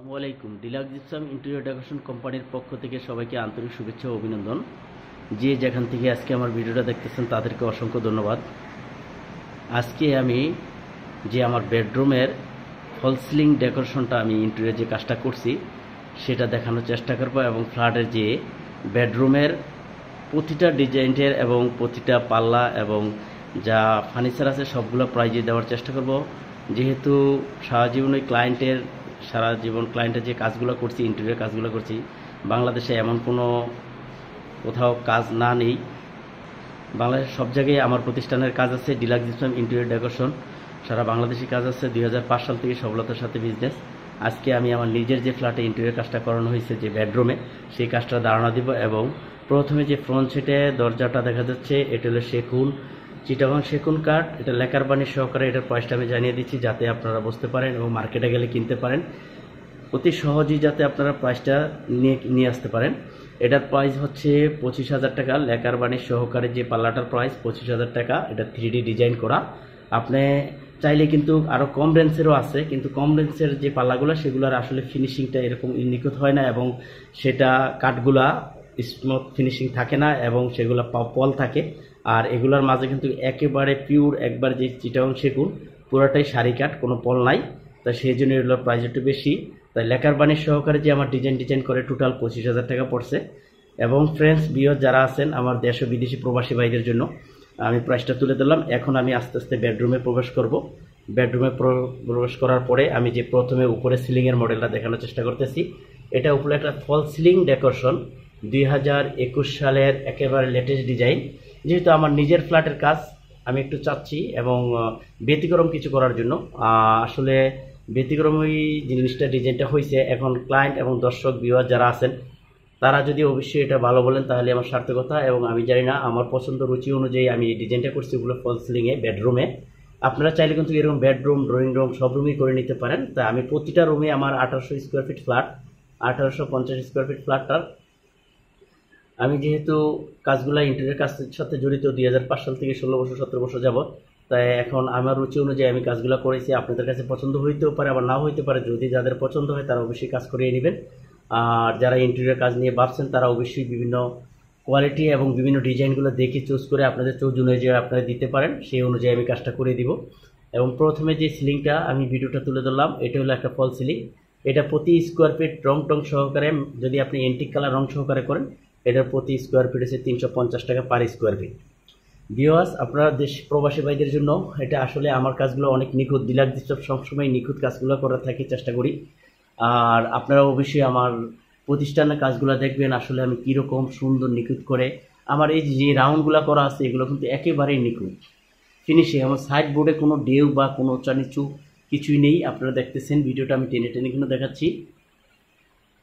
আসসালামু আলাইকুম। Deluxe gypsum interior decoration কোম্পানির পক্ষ থেকে সবাইকে আন্তরিক শুভেচ্ছা ও অভিনন্দন। যে যেখান থেকে আজকে আমার ভিডিওটা দেখতেছেন, তাদেরকে অসংখ্য ধন্যবাদ। আজকে আমি যে আমার বেডরুমের ফল সিলিং ডেকোরেশনটা আমি ইন্টেরিয়র যে কাজটা করছি, সেটা দেখানোর চেষ্টা করব এবং ফ্ল্যাটের যে বেডরুমের প্রতিটা ডিজাইনের এবং প্রতিটা পাল্লা এবং যা ফার্নিচার আছে, সবগুলো প্রাইজে দেওয়ার চেষ্টা করব। যেহেতু সারা জীবন ওই ক্লায়েন্টের সারা জীবন ক্লায়েন্টের যে কাজগুলো করছি ইন্টেরিয়র কাজগুলো করছি, বাংলাদেশে এমন কোনো কোথাও কাজ না নেই। বাংলাদেশের সব জায়গায় আমার প্রতিষ্ঠানের কাজ আছে, ডিলাক্স ইসলাম ইন্টেরিয়র ডেকোরেশন সারা বাংলাদেশি কাজ আছে। দুই হাজার পাঁচ সাল থেকে সফলতার সাথে বিজনেস আজকে আমি আমার নিজের যে ফ্ল্যাটে ইন্টেরিয়র কাজটা করানো হয়েছে, যে বেডরুমে সেই কাজটা ধারণা দিব এবং প্রথমে যে ফ্রন্ট সিটে দরজাটা দেখা যাচ্ছে, এটা হলো চিটাগং সেকুন কাঠ এটা লেকার বাণী সহকারে এটার প্রাইসটা আমি জানিয়ে দিচ্ছি যাতে আপনারা বুঝতে পারেন এবং মার্কেটে গেলে কিনতে পারেন। অতি সহজেই যাতে আপনারা প্রাইসটা নিয়ে নিয়ে আসতে পারেন। এটার প্রাইস হচ্ছে পঁচিশ হাজার টাকা, লেকার বাণীর সহকারে যে পাল্লাটার প্রাইস পঁচিশ হাজার টাকা, এটা থ্রি ডিজাইন করা। আপনি চাইলে কিন্তু আরও কম রেঞ্জেরও আছে, কিন্তু কম রেঞ্জের যে পাল্লাগুলো, সেগুলোর আসলে ফিনিশিংটা এরকম নিখুঁত হয় না এবং সেটা কাঠগুলা স্মুথ ফিনিশিং থাকে না এবং সেগুলো পল থাকে। আর এগুলোর মাঝে কিন্তু একেবারে পিওর একবার যে চিটাং সেগুন পুরোটাই শাড়ি কাঠ, কোনো পল নাই। তা সেই জন্য এগুলোর প্রাইস একটু বেশি। তাই লেখার বাণীর সহকারে যে আমার ডিজাইন ডিজাইন করে টোটাল পঁচিশ হাজার টাকা পড়ছে। এবং ফ্রেন্ডস বিয়র যারা আছেন, আমার দেশ ও বিদেশি প্রবাসী ভাইদের জন্য, আমি প্রাইসটা তুলে দিলাম এখন আমি আস্তে আস্তে বেডরুমে প্রবেশ করব। বেডরুমে প্রবেশ করার পরে আমি যে প্রথমে উপরে সিলিংয়ের মডেলটা দেখানোর চেষ্টা করতেছি, এটা উপরে একটা ফল সিলিং ডেকোরেশন দুই হাজার একুশ সালের একেবারে লেটেস্ট ডিজাইন যেহেতু আমার নিজের ফ্ল্যাটের কাজ, আমি একটু চাচ্ছি এবং ব্যতিক্রম কিছু করার জন্য। আসলে ব্যতিক্রম জিনিসটা, ডিজাইনটা হয়েছে এখন ক্লায়েন্ট এবং দর্শক ভিউয়ার যারা আছেন, তারা যদি অবশ্যই এটা ভালো বলেন, তাহলে আমার সার্থকতা এবং আমি জানি না, আমার পছন্দ রুচি অনুযায়ী আমি এই ডিজাইনটা করছি ওগুলো ফল সিলিংয়ে বেডরুমে আপনারা চাইলে কিন্তু এরকম বেডরুম ড্রয়িং রুম সব রুমই করে নিতে পারেন। তা আমি প্রতিটা রুমে আমার আঠারোশো স্কোয়ার ফিট ফ্ল্যাট আঠারোশো পঞ্চাশ স্কোয়ার ফিট ফ্ল্যাটটার আমি যেহেতু কাজগুলো ইন্টারনেট কাজের সাথে জড়িত দুই হাজার পাঁচ সাল থেকে ষোলো বছর, সতেরো বছর যাব তাই এখন আমার রুচি অনুযায়ী আমি কাজগুলো করেছি। আপনাদের কাছে পছন্দ হইতেও পারে, আবার নাও হইতে পারে। যদি যাদের পছন্দ হয়, তারা অবশ্যই কাজ করিয়ে নেবেন। আর যারা ইন্টেরিয়র কাজ নিয়ে ভাবছেন, তারা অবশ্যই বিভিন্ন কোয়ালিটি এবং বিভিন্ন ডিজাইনগুলো দেখে চুজ করে আপনাদের চোজ অনুযায়ী আপনারা দিতে পারেন। সেই অনুযায়ী আমি কাজটা করে দিব। এবং প্রথমে যে সিলিংটা আমি ভিডিওটা তুলে ধরলাম, এটা হলো একটা ফল সিলিং এটা প্রতি স্কোয়ার ফিট রং টং সহকারে, যদি আপনি এন্টিক কালার রং সহকারে করেন এটার প্রতি স্কোয়ার ফিট হচ্ছে তিনশো পঞ্চাশ টাকা পার স্কোয়ার ফিট বিওয়াস আপনারা দেশ প্রবাসী ভাইদের জন্য এটা আসলে আমার কাজগুলো অনেক নিখুঁত দিলাক ডিস্টার্ব সবসময় নিখুঁত কাজগুলো করার থাকি, চেষ্টা করি। আর আপনারা অবশ্যই আমার প্রতিষ্ঠানের কাজগুলো দেখবেন, আসলে আমি কীরকম সুন্দর নিখুঁত করে আমার এই যে রাউন্ডগুলো করা আছে, এগুলো কিন্তু একেবারেই নিখুঁত। ফিনিশিং আমার সাইড বোর্ডে কোনো ডেউ বা কোনো উঁচা নিচু কিছুই নেই, আপনারা দেখতেছেন, ভিডিওটা আমি টেনে টেনে কিন্তু দেখাচ্ছি।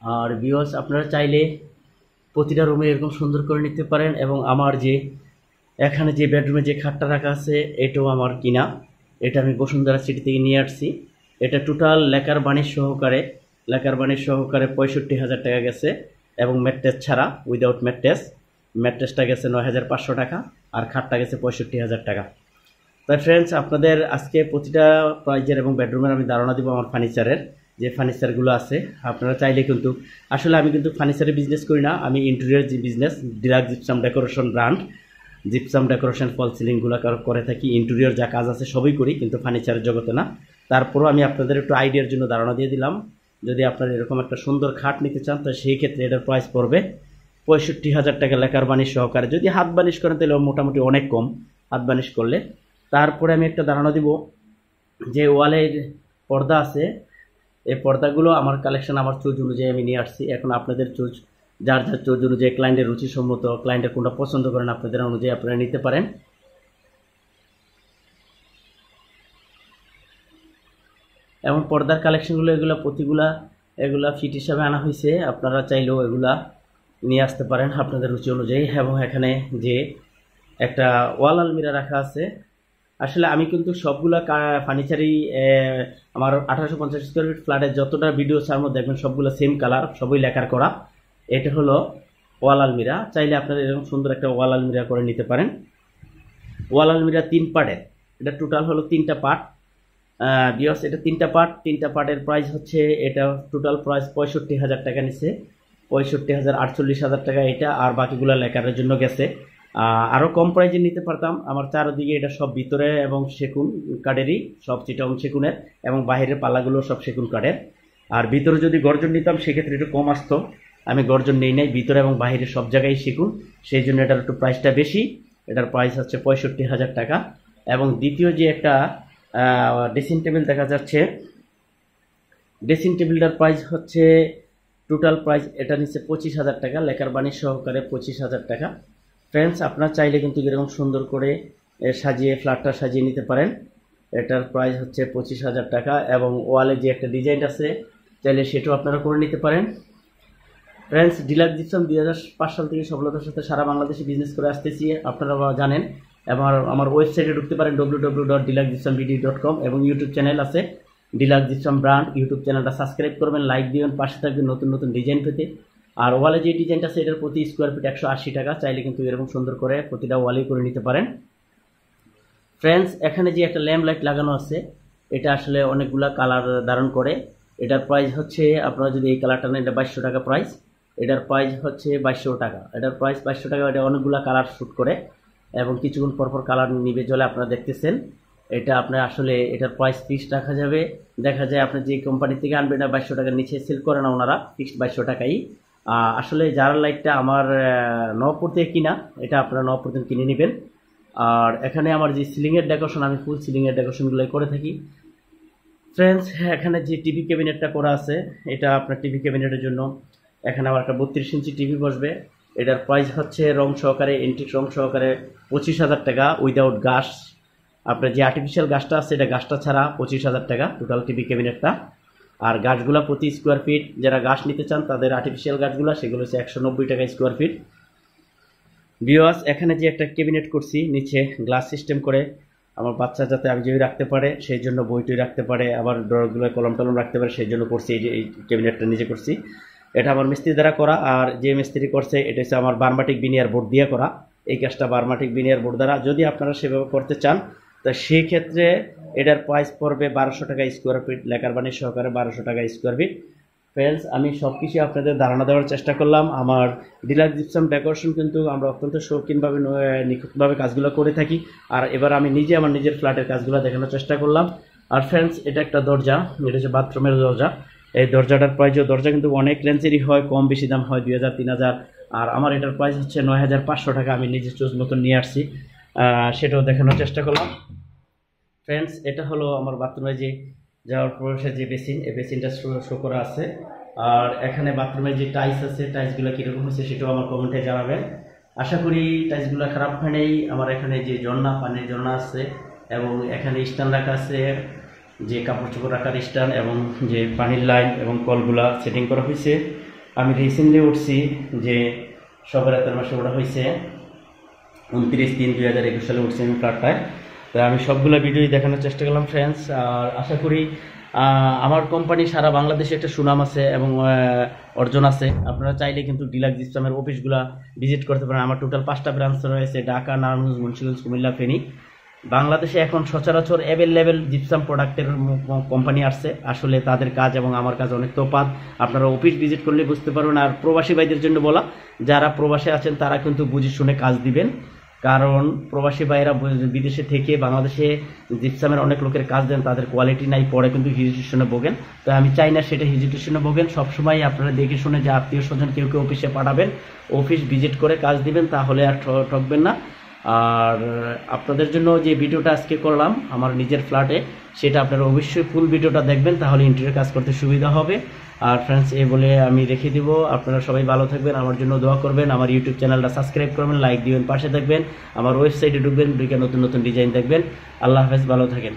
আর বিওয়াস আপনারা চাইলে প্রতিটা রুমে এরকম সুন্দর করে নিতে পারেন এবং আমার যে, এখানে যে বেডরুমে যে খাটটা রাখা আছে, এটাও আমার কিনা। এটা আমি বসুন্ধরা সিটি থেকে নিয়ে আসছি। এটা টোটাল লেকার বাণিজ্য সহকারে লেকার বাণিজ্য সহকারে পঁয়ষট্টি হাজার টাকা গেছে এবং ম্যাট্রেস ছাড়া উইদাউট ম্যাট্রেস ম্যাট্রেসটা গেছে নয় হাজার পাঁচশো টাকা আর খাটটা গেছে পঁয়ষট্টি হাজার টাকা। তাই ফ্রেন্ডস আপনাদের আজকে প্রতিটা প্রাইজের এবং বেডরুমের আমি ধারণা দিব আমার ফার্নিচারের যে ফার্নিচারগুলো আছে, আপনারা চাইলে কিন্তু, আসলে আমি কিন্তু ফার্নিচারের বিজনেস করি না, আমি ইন্টেরিয়ার যে business Dirac gypsum decoration brand gypsum decoration false সিলিংগুলো করে থাকি ইন্টেরিয়র যা কাজ আছে সবই করি, কিন্তু ফার্নিচারের জগতে না। তারপরও আমি আপনাদের একটু আইডিয়ার জন্য ধারণা দিয়ে দিলাম, যদি আপনারা এরকম একটা সুন্দর খাট নিতে চান, তো সেই ক্ষেত্রে এটার প্রাইস পড়বে পঁয়ষট্টি হাজার টাকা লেখার বানিশ সহকারে। যদি হাত বানিশ করেন, তাহলে মোটামুটি অনেক কম হাত বানিশ করলে। তারপরে আমি একটা ধারণা দিব, যে ওয়ালের পর্দা আছে এই পর্দাগুলো আমার কালেকশন আমার চোজ অনুযায়ী আমি নিয়ে আসছি। এখন আপনাদের চোজ যার যার চোজ অনুযায়ী ক্লায়েন্টের রুচিসম্মত ক্লায়েন্টের কোনটা পছন্দ করেন আপনাদের অনুযায়ী আপনারা নিতে পারেন। এবং পর্দার কালেকশনগুলো এগুলো প্রতিগুলা, এগুলা ফিট হিসাবে আনা হয়েছে আপনারা চাইলেও এগুলা নিয়ে আসতে পারেন আপনাদের রুচি অনুযায়ী। এবং এখানে যে একটা ওয়াল আলমিরা রাখা আছে আসলে আমি কিন্তু সবগুলা ফার্নিচারই আমার আঠারোশো পঞ্চাশ স্কোয়ার ফিট ফ্ল্যাটের যতটা ভিডিও ছাড় মধ্যে দেখবেন সবগুলো সেম কালার সবই লেখার করা। এটা হলো ওয়াল আলমিরা। চাইলে আপনারা এরকম সুন্দর একটা ওয়াল আলমিরা করে নিতে পারেন। ওয়াল আলমিরা তিন পার্টের। এটা টোটাল হলো তিনটা পার্ট। বিয়স এটা তিনটা পার্ট। তিনটা পার্টের প্রাইস হচ্ছে, এটা টোটাল প্রাইস পঁয়ষট্টি হাজার টাকা নিচ্ছে। পঁয়ষট্টি হাজার আটচল্লিশ হাজার টাকা এটা, আর বাকিগুলো লেখারের জন্য গেছে। আরও কম প্রাইজে নিতে পারতাম। আমার চারদিকে এটা সব ভিতরে এবং সেগুন কাঠেরই, সব চিটং সেগুনের এবং বাইরের পাল্লাগুলো সব সেগুন কাঠের। আর ভিতরে যদি গর্জন নিতাম, সেক্ষেত্রে একটু কম আসতো। আমি গর্জন নেই নাই, ভিতরে এবং বাইরে সব জায়গায় শিখুন সেই জন্য এটার একটু প্রাইসটা বেশি। এটার প্রাইস হচ্ছে পঁয়ষট্টি হাজার টাকা। এবং দ্বিতীয় যে একটা ড্রেসিং টেবিল দেখা যাচ্ছে ড্রেসিং টেবিলটার প্রাইস হচ্ছে টোটাল প্রাইস এটা নিচ্ছে পঁচিশ হাজার টাকা। লেখার বাণী সহকারে পঁচিশ হাজার টাকা। ফ্রেন্ডস আপনার চাইলে কিন্তু এরকম সুন্দর করে সাজিয়ে ফ্ল্যাটটা সাজিয়ে নিতে পারেন। এটার প্রাইস হচ্ছে পঁচিশ হাজার টাকা এবং ওয়ালে যে একটা ডিজাইন আছে, চাইলে সেটাও আপনারা করে নিতে পারেন। ফ্রেন্ডস ডিলার জিপসাম দুই হাজার পাঁচ সাল থেকে সফলতার সাথে সারা বাংলাদেশে বিজনেস করে আসতেছি, আপনারা জানেন। এবং আমার ওয়েবসাইটে ঢুকতে পারেন W W dot dealer gypsum BD dot com এবং ইউটিউব চ্যানেল আছে। ডিলার জিপসাম ব্র্যান্ড ইউটিউব চ্যানেলটা সাবস্ক্রাইব করবেন লাইক দিবেন, পাশে থাকবেন নতুন নতুন ডিজাইন পেতে। আর ওয়ালে যে ডিজাইনটা আছে, এটার প্রতি স্কোয়ার ফিট একশো আশি টাকা, চাইলে কিন্তু এরকম সুন্দর করে প্রতিটা ওয়ালেই করে নিতে পারেন। ফ্রেন্ডস এখানে যে একটা ল্যাম্প লাইট লাগানো আছে, এটা আসলে অনেকগুলা কালার ধারণ করে। এটার প্রাইস হচ্ছে, আপনারা যদি এই কালারটা নেন, এটা বাইশশো টাকা প্রাইস এটার প্রাইস হচ্ছে বাইশশো টাকা। এটার প্রাইস বাইশশো টাকা, এটা অনেকগুলা কালার শ্যুট করে এবং কিছুক্ষণ পরপর কালার নিবে চলে আপনারা দেখতেছেন। এটা আপনার আসলে, এটার প্রাইস ফিক্সড রাখা যাবে। দেখা যায় আপনি যে কোম্পানি থেকে আনবেন না বাইশশো টাকার নিচে সেল করে না ওনারা ফিক্সড বাইশশো টাকাই। আসলে যারা লাইটটা আমার নবপুর থেকে কিনা, এটা আপনারা নবপুর থেকে কিনে নেবেন। আর এখানে আমার যে সিলিংয়ের ডেকোরেশন, আমি ফুল সিলিংয়ের ডেকোরেশনগুলো করে থাকি। ফ্রেন্ডস এখানে যে টিভি ক্যাবিনেটটা করা আছে, এটা আপনার টিভি ক্যাবিনেটের জন্য। এখানে আবার একটা বত্রিশ ইঞ্চি টিভি বসবে। এটার প্রাইস হচ্ছে রং সহকারে এন্টিক রং সহকারে পঁচিশ হাজার টাকা উইদাউট গাছ আপনার যে আর্টিফিশিয়াল গাছটা আছে, এটা গাছটা ছাড়া পঁচিশ হাজার টাকা টোটাল টিভি ক্যাবিনেটটা। আর গাছগুলা প্রতি স্কোয়ার ফিট যারা গাছ নিতে চান, তাদের আর্টিফিশিয়াল গাছগুলো, সেগুলো হচ্ছে একশো নব্বই টাকা স্কোয়ার ফিট বিওয়াস এখানে যে একটা ক্যাবিনেট করছি, নিচে গ্লাস সিস্টেম করে, আমার বাচ্চা যাতে আমি যদি রাখতে পারে, সেই জন্য বইটই রাখতে পারে, আবার ড্রগুলো কলম টলম রাখতে পারে, সেই জন্য করছি, এই যে, এই ক্যাবিনেটটা নিজে করছি। এটা আমার মিস্ত্রি দ্বারা করা, আর যে মিস্ত্রি করছে, এটা হচ্ছে আমার বার্মাটিক বিনিয়ার বোর্ড দিয়ে করা। এই কাজটা বার্মাটিক বিনিয়ার বোর্ড দ্বারা, যদি আপনারা সেভাবে করতে চান তা সেই ক্ষেত্রে এটার প্রাইস পড়বে বারোশো টাকা স্কোয়ার ফিট লেখার বাণী সহকারে বারোশো টাকা স্কোয়ার ফিট ফ্রেন্ডস আমি সব কিছু আপনাদের ধারণা দেওয়ার চেষ্টা করলাম। আমার ডিলার জিপসাম ডেকোরেশন কিন্তু আমরা অত্যন্ত শৌখিনভাবে নিখুঁতভাবে কাজগুলো করে থাকি। আর এবার আমি নিজে আমার নিজের ফ্ল্যাটের কাজগুলো দেখানোর চেষ্টা করলাম। আর ফ্রেন্ডস এটা একটা দরজা, এটা হচ্ছে বাথরুমের দরজা। এই দরজাটার প্রাইসও দরজা কিন্তু অনেক রেঞ্জেরই হয়, কম বেশি দাম হয় দুই হাজার, তিন হাজার। আর আমার এটার প্রাইস হচ্ছে নয় হাজার পাঁচশো টাকা, আমি নিজে চুজ মতন নিয়ে আসছি। সেটাও দেখানোর চেষ্টা করলাম। ফ্রেন্ডস এটা হলো আমার বাথরুমে যে যাওয়ার প্রবেশের যে বেসিন, এই বেসিনটা শো করা আছে। আর এখানে বাথরুমে যে টাইলস আছে টাইলসগুলো কীরকম হয়েছে সেটাও আমার কমেন্টে জানাবেন। আশা করি টাইলসগুলো খারাপ হয় নাই। আমার এখানে যে ঝর্ণা, পানির ঝর্ণা আছে এবং এখানে স্ট্যান্ড রাখা আছে, যে কাপড় চোপড় রাখার স্ট্যান্ড এবং যে পানির লাইন এবং কলগুলা সেটিং করা হয়েছে। আমি রিসেন্টলি উঠছি যে সবের রাতের মাসে ওটা হয়েছে। উনত্রিশ তিন দুই হাজার একুশ সালে উঠছি আমি ফ্ল্যাটটায় তো আমি সবগুলো ভিডিওই দেখানোর চেষ্টা করলাম ফ্রেন্ডস আর আশা করি আমার কোম্পানি সারা বাংলাদেশে একটা সুনাম আছে এবং অর্জন আছে। আপনারা চাইলে কিন্তু ডিলাক্স ইসলামের অফিসগুলো ভিজিট করতে পারেন। আমার টোটাল পাঁচটা ব্রাঞ্চ রয়েছে, ঢাকা, নারায়ণগঞ্জ, মুন্সিগঞ্জ, কুমিল্লা, ফেনী। বাংলাদেশে এখন সচরাচর অ্যাভেলেবেল জিপসাম প্রোডাক্টের কোম্পানি আসছে। আসলে তাদের কাজ এবং আমার কাজ অনেক তোপাত আপনারা অফিস ভিজিট করলে বুঝতে পারবেন। আর প্রবাসী ভাইদের জন্য বলা, যারা প্রবাসে আছেন, তারা কিন্তু বুঝে শুনে কাজ দিবেন। কারণ প্রবাসী ভাইয়েরা বিদেশে থেকে বাংলাদেশে জিপসামের অনেক লোকের কাজ দেন, তাদের কোয়ালিটি নাই, পরে কিন্তু হিজিটেশনে ভোগেন। তো আমি চাই না সেটা হিজিটেশনে ভোগেন। সবসময় আপনারা দেখে শুনে যে আত্মীয় স্বজন কেউ কেউ অফিসে পাঠাবেন অফিস ভিজিট করে কাজ দিবেন, তাহলে আর ঠকবেন না। আর আপনাদের জন্য যে ভিডিওটা আজকে করলাম, আমার নিজের ফ্ল্যাটে সেটা আপনারা অবশ্যই ফুল ভিডিওটা দেখবেন, তাহলে ইন্টারিয়ার কাজ করতে সুবিধা হবে। আর ফ্রেন্ডস এ বলে আমি রেখে দিব। আপনারা সবাই ভালো থাকবেন, আমার জন্য দোয়া করবেন, আমার ইউটিউব চ্যানেলটা সাবস্ক্রাইব করবেন লাইক দিবেন, পাশে থাকবেন, আমার ওয়েবসাইটে ঢুকবেন, ঢুকে নতুন নতুন ডিজাইন দেখবেন। আল্লাহ হাফেজ, ভালো থাকেন।